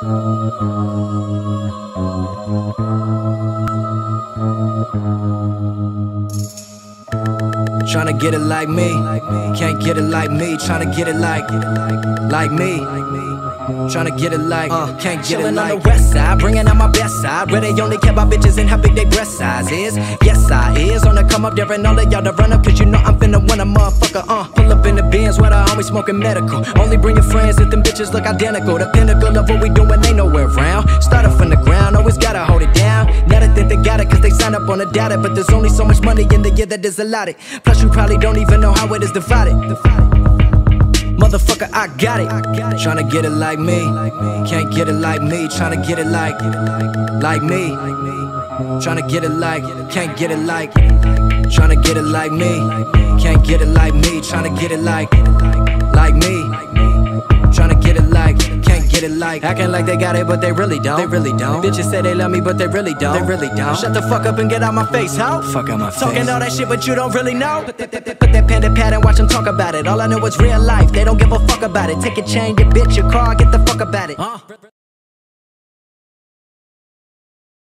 Tryna get it like me, can't get it like me. Tryna get it like, like me. Tryna get it like, uh, can't get it like. on the west side, bringing out my best side. Where they only care about bitches and how big they breast size is. Yes, I is on the come up there and all of y'all to run up, cause you know I'm finna win a motherfucker. Uh, the bins I always smoking medical. Only bring your friends if them bitches look identical. The pinnacle of what we doing ain't nowhere around. Started from the ground, always gotta hold it down. Now they think they got it, cause they sign up on the data. But there's only so much money in the year that is allotted. Plus, you probably don't even know how it is divided. Motherfucker, I got it. Tryna get it like me. Can't get it like me. Tryna get it like, like me. Tryna get it like, can't get it like. Tryna get it like me. Can't get it like me. Tryna get it like, like me. Tryna get it like, can't get it like. Acting like they got it, but they really don't. They really don't. Bitches say they love me, but they really don't. They really don't. Shut the fuck up and get out my face, ho. Fuck out my face. Talking all that shit, but you don't really know. Put that, put that pen to pad and watch them talk about it. All I know is real life. They don't give a fuck about it. Take your chain, your bitch, your car, get the fuck about it.